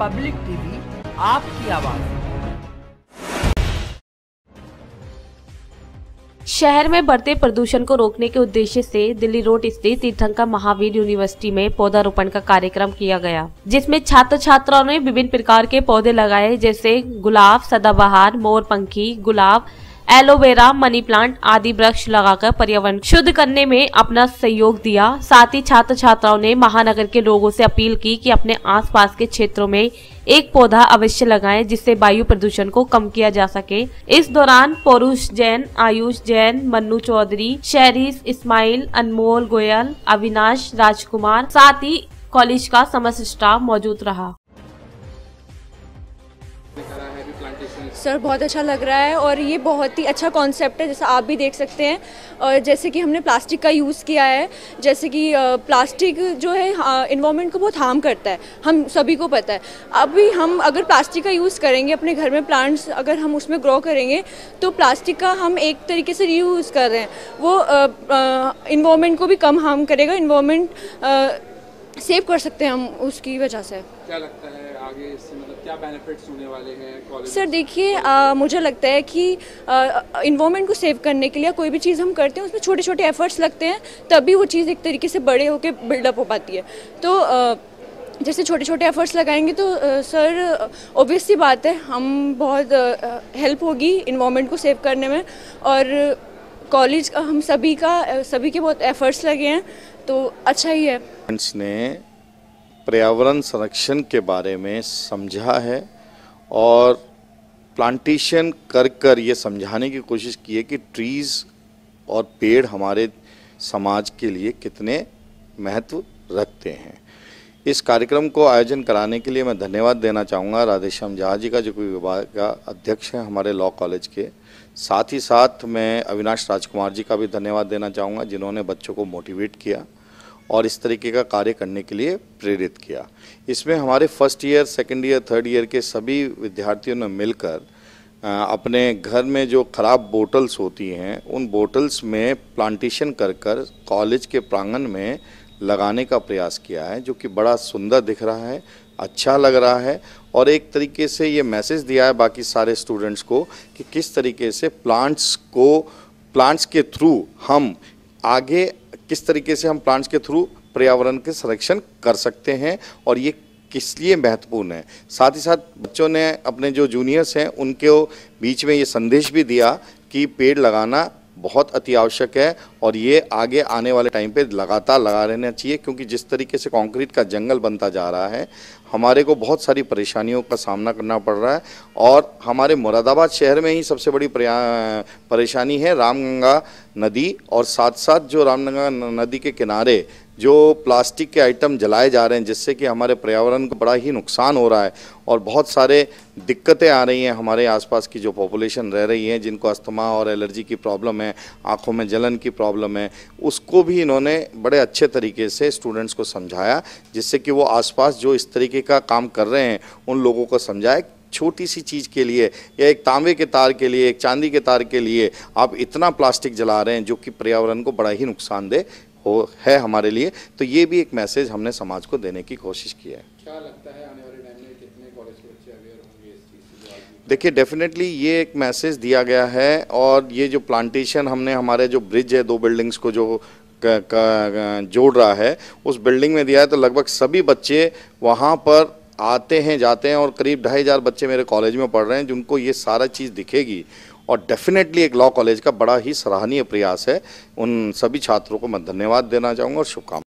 Public TV, आपकी आवाज़। शहर में बढ़ते प्रदूषण को रोकने के उद्देश्य से दिल्ली रोड स्थित तीर्थंका महावीर यूनिवर्सिटी में पौधारोपण का कार्यक्रम किया गया, जिसमें छात्र छात्राओं ने विभिन्न प्रकार के पौधे लगाए, जैसे गुलाब, सदाबहार मोरपंखी गुलाब एलोवेरा, मनी प्लांट आदि वृक्ष लगाकर पर्यावरण शुद्ध करने में अपना सहयोग दिया। साथ ही छात्र छात्राओं ने महानगर के लोगों से अपील की कि अपने आसपास के क्षेत्रों में एक पौधा अवश्य लगाएँ, जिससे वायु प्रदूषण को कम किया जा सके। इस दौरान पौरुष जैन, आयुष जैन, मन्नू चौधरी शहरीज इस्माइल, अनमोल गोयल, अविनाश राजकुमार, साथ ही कॉलेज का समस्त स्टाफ मौजूद रहा। सर बहुत अच्छा लग रहा है और ये बहुत ही अच्छा कॉन्सेप्ट है जैसा आप भी देख सकते हैं। और जैसे कि हमने प्लास्टिक का यूज़ किया है जैसे कि प्लास्टिक जो है इन्वामेंट को बहुत हार्म करता है। हम सभी को पता है। अभी हम अगर प्लास्टिक का यूज़ करेंगे अपने घर में प्लांट्स अगर हम उसमें ग्रो करेंगे तो प्लास्टिक का हम एक तरीके से रीयूज़ कर रहे हैं। वो इन्वामेंट को भी कम हार्म करेगा। इन्वामेंट सेव कर सकते हैं हम उसकी वजह से। क्या लगता है? आगे इससे मतलब क्या बेनिफिट्स होने वाले हैं सर देखिए मुझे लगता है कि इन्वामेंट को सेव करने के लिए कोई भी चीज़ हम करते हैं उसमें छोटे छोटे एफर्ट्स लगते हैं तभी वो चीज़ एक तरीके से बड़े होकर बिल्डअप हो पाती है। तो आ, जैसे छोटे छोटे एफर्ट्स लगाएँगे तो आ, सर ओबियस सी बात है हम बहुत हेल्प होगी इन्वामेंट को सेव करने में और कॉलेज का हम सभी का सभी के बहुत एफर्ट्स लगे हैं तो अच्छा ही है। ने पर्यावरण संरक्षण के बारे में समझा है और प्लांटेशन कर कर ये समझाने की कोशिश की है कि ट्रीज़ और पेड़ हमारे समाज के लिए कितने महत्व रखते हैं। इस कार्यक्रम को आयोजन कराने के लिए मैं धन्यवाद देना चाहूँगा। राधेश्याम झा जी का जो कि विभाग का अध्यक्ष है हमारे लॉ कॉलेज के। साथ ही साथ मैं अविनाश राजकुमार जी का भी धन्यवाद देना चाहूँगा, जिन्होंने बच्चों को मोटिवेट किया। और इस तरीके का कार्य करने के लिए प्रेरित किया। इसमें हमारे first year second year third year के सभी विद्यार्थियों ने मिलकर अपने घर में जो ख़राब बोटल्स होती हैं, उन बोटल्स में प्लांटेशन कर कर कॉलेज के प्रांगण में लगाने का प्रयास किया है, जो कि बड़ा सुंदर दिख रहा है अच्छा लग रहा है और एक तरीके से ये मैसेज दिया है बाकी सारे स्टूडेंट्स को कि किस तरीके से प्लांट्स को प्लांट्स के थ्रू हम आगे किस तरीके से हम प्लांट्स के थ्रू पर्यावरण के संरक्षण कर सकते हैं और ये किस लिए महत्वपूर्ण है? साथ ही साथ बच्चों ने अपने जो जूनियर्स हैं, उनके बीच में ये संदेश भी दिया कि पेड़ लगाना बहुत अति आवश्यक है और ये आगे आने वाले टाइम पे लगातार लगा रहना चाहिए, क्योंकि जिस तरीके से कंक्रीट का जंगल बनता जा रहा है, हमारे को बहुत सारी परेशानियों का सामना करना पड़ रहा है। और हमारे मुरादाबाद शहर में ही सबसे बड़ी परेशानी है रामगंगा नदी और साथ साथ जो रामगंगा नदी के किनारे जो प्लास्टिक के आइटम जलाए जा रहे हैं, जिससे कि हमारे पर्यावरण को बड़ा ही नुकसान हो रहा है और बहुत सारे दिक्कतें आ रही हैं हमारे आसपास की जो पॉपुलेशन रह रही है, जिनको अस्थमा और एलर्जी की प्रॉब्लम है, आँखों में जलन की प्रॉब्लम है, उसको भी इन्होंने बड़े अच्छे तरीके से स्टूडेंट्स को समझाया, जिससे कि वो आसपास जो इस तरीके का काम कर रहे हैं, उन लोगों को समझाए छोटी सी चीज़ के लिए या एक तांबे के तार के लिए, एक चांदी के तार के लिए आप इतना प्लास्टिक जला रहे हैं, जो कि पर्यावरण को बड़ा ही नुकसानदेह हो है हमारे लिए तो ये भी एक मैसेज हमने समाज को देने की कोशिश की है। क्या लगता है आने वाले टाइम में कितने कॉलेज के बच्चे अवेयर होंगे इस चीज़ से देखिए डेफिनेटली ये एक मैसेज दिया गया है और ये जो प्लांटेशन हमने हमारे जो ब्रिज है दो बिल्डिंग्स को जो का, का, जोड़ रहा है उस बिल्डिंग में दिया है तो लगभग सभी बच्चे वहाँ पर आते हैं जाते हैं और करीब ढाई हज़ार बच्चे मेरे कॉलेज में पढ़ रहे हैं जिनको ये सारा चीज़ दिखेगी। और डेफिनेटली एक लॉ कॉलेज का बड़ा ही सराहनीय प्रयास है। उन सभी छात्रों को मैं धन्यवाद देना चाहूँगा और शुभकामनाएँ।